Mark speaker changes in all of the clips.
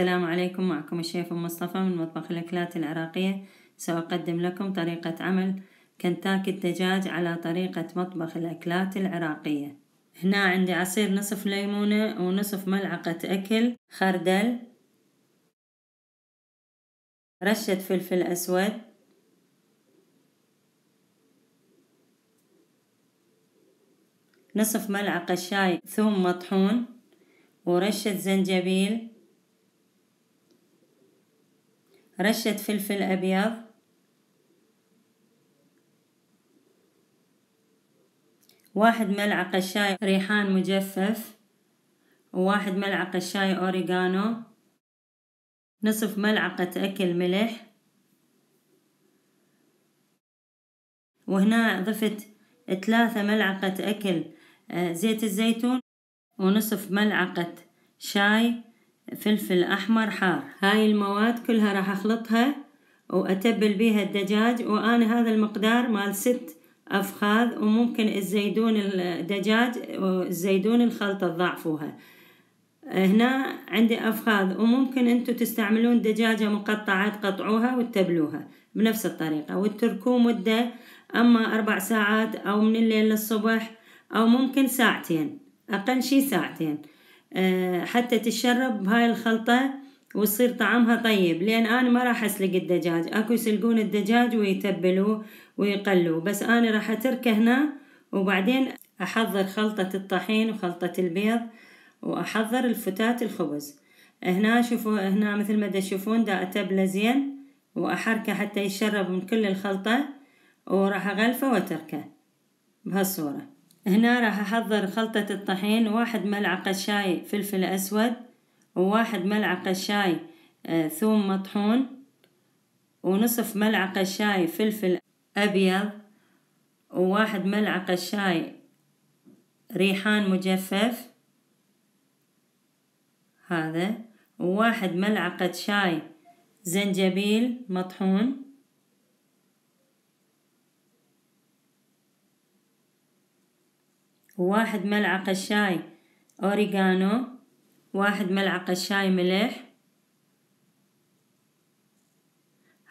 Speaker 1: السلام عليكم. معكم الشيف مصطفى من مطبخ الأكلات العراقية. سأقدم لكم طريقة عمل كنتاكي الدجاج على طريقة مطبخ الأكلات العراقية. هنا عندي عصير نصف ليمونة ونصف ملعقة أكل خردل رشة فلفل أسود نصف ملعقة شاي ثوم مطحون ورشة زنجبيل. رشة فلفل أبيض. واحد ملعقة شاي ريحان مجفف. وواحد ملعقة شاي أوريغانو. نصف ملعقة أكل ملح. وهنا ضفت ثلاثة ملعقة أكل آه، زيت الزيتون. ونصف ملعقة شاي. فلفل أحمر حار. هاي المواد كلها راح أخلطها وأتبل بيها الدجاج وأنا هذا المقدار مال ست أفخاذ وممكن الزيدون الدجاج والزيدون الخلطة تضاعفوها. هنا عندي أفخاذ وممكن أنتوا تستعملون دجاجة مقطعة تقطعوها وتتبلوها بنفس الطريقة وتتركوه مدة أما أربع ساعات أو من الليل للصبح أو ممكن ساعتين أقل شي ساعتين. حتى تشرب بهاي الخلطة ويصير طعمها طيب. لأن أنا ما راح أسلق الدجاج. أكو يسلقون الدجاج ويتبلوه ويقلوه بس أنا راح أتركه هنا وبعدين أحضر خلطة الطحين وخلطة البيض وأحضر الفتات الخبز. هنا شوفوا هنا مثل ما تشوفون دا أتبله زين وأحركه حتى يشرب من كل الخلطة وراح أغلفه وأتركه بهالصورة. هنا راح أحضر خلطة الطحين. واحد ملعقة شاي فلفل أسود وواحد ملعقة شاي آه، ثوم مطحون ونصف ملعقة شاي فلفل أبيض وواحد ملعقة شاي ريحان مجفف. هذا وواحد ملعقة شاي زنجبيل مطحون. وواحد ملعقة شاي أوريغانو واحد ملعقة شاي ملح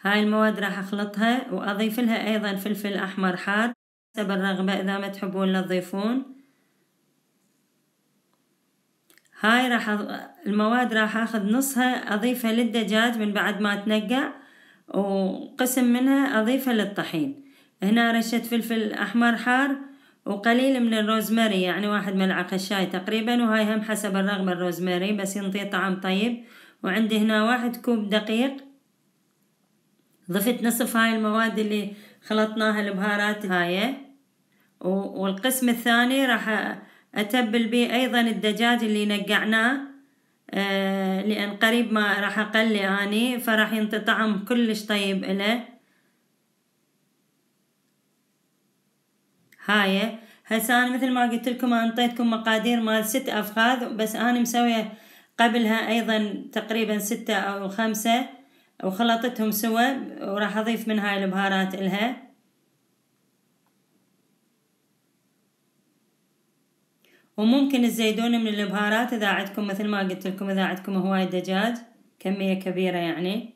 Speaker 1: هاي المواد راح أخلطها وأضيف لها أيضا فلفل أحمر حار حسب الرغبة إذا ما تحبون لا تضيفون. هاي راح المواد راح أخذ نصها أضيفها للدجاج من بعد ما تنقع وقسم منها أضيفها للطحين. هنا رشة فلفل أحمر حار وقليل من الروزماري يعني واحد ملعقة شاي تقريبا وهاي هم حسب الرغبة الروزماري بس ينطي طعم طيب. وعندي هنا واحد كوب دقيق. ضفت نصف هاي المواد اللي خلطناها البهارات هاي. والقسم الثاني راح أتبل به أيضا الدجاج اللي نقعناه. آه لأن قريب ما راح أقلي أني فراح ينطي طعم كلش طيب إله. هاي هسه أنا مثل ما قلت لكم أنطيتكم مقادير مال ست أفخاذ بس أنا مسوية قبلها أيضا تقريبا ستة أو خمسة وخلطتهم سوا وراح أضيف من هاي البهارات إلها. وممكن تزيدون من البهارات إذا عندكم مثل ما قلت لكم إذا عندكم هواي دجاج كمية كبيرة يعني.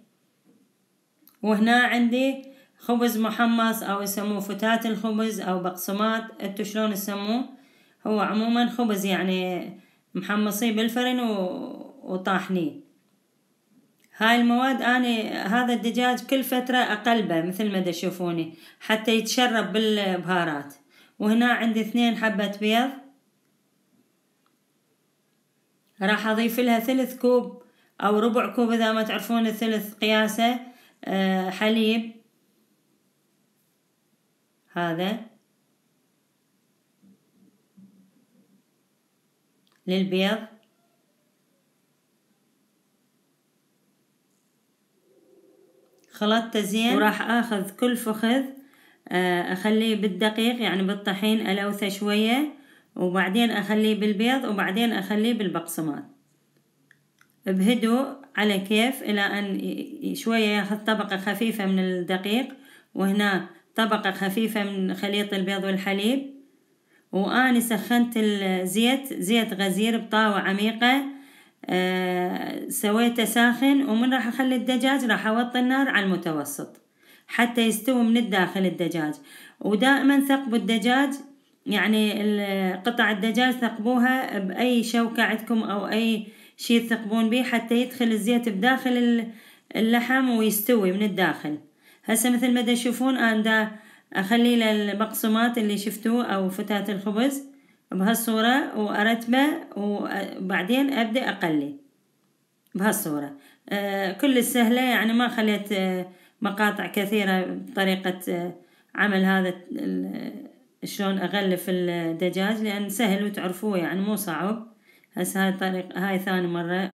Speaker 1: وهنا عندي خبز محمص أو يسموه فتات الخبز أو بقسمات أنتو شلون تسموه؟ هو عموما خبز يعني محمصيه بالفرن وطاحنيه هاي المواد أنا هذا الدجاج كل فترة أقلبه مثل ما تشوفوني حتى يتشرب بالبهارات. وهنا عندي اثنين حبة بيض. راح أضيف لها ثلث كوب أو ربع كوب إذا ما تعرفون الثلث قياسه آه، حليب. هذا للبيض. خلطته زين. وراح آخذ كل فخذ آه، أخليه بالدقيق يعني بالطحين الوثه شوية وبعدين أخليه بالبيض وبعدين أخليه بالبقسماط. بهدوء على كيف إلى أن شوية ياخذ طبقة خفيفة من الدقيق وهنا طبقة خفيفة من خليط البيض والحليب وأنا سخنت الزيت زيت غزير بطاوة عميقة آه سويته ساخن ومن راح أخلي الدجاج راح أوطي النار على المتوسط حتى يستوي من الداخل الدجاج. ودائما ثقبوا الدجاج يعني قطع الدجاج ثقبوها بأي شوكة عندكم أو أي شيء تثقبون به حتى يدخل الزيت بداخل اللحم ويستوي من الداخل. هسه مثل ما تشوفون أنا دا أخلي البقسمات اللي شفتوه أو فتات الخبز بهالصورة وأرتبه وبعدين أبدأ أقلي بهالصورة. آه كل سهلة يعني ما خليت آه مقاطع كثيرة بطريقة آه عمل هذا شلون أغلف الدجاج لأن سهل وتعرفوه يعني مو صعب. هسه هاي طريق هاي ثاني مرة.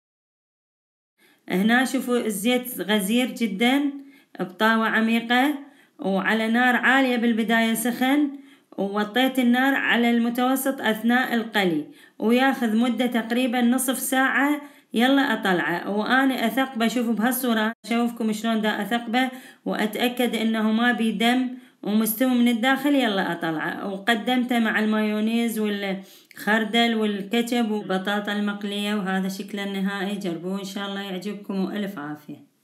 Speaker 1: هنا شوفوا الزيت غزير جدا. بطاوة عميقة وعلى نار عالية بالبداية سخن ووطيت النار على المتوسط أثناء القلي وياخذ مدة تقريبا نصف ساعة. يلا أطلعه وأنا أثقبه شوفوا بهالصورة. أشوفكم شلون دا أثقبه وأتأكد إنه ما بي دم ومستوي من الداخل. يلا أطلعه وقدمته مع المايونيز والخردل والكاتشب والبطاطا المقلية وهذا شكله النهائي. جربوه إن شاء الله يعجبكم وألف عافية.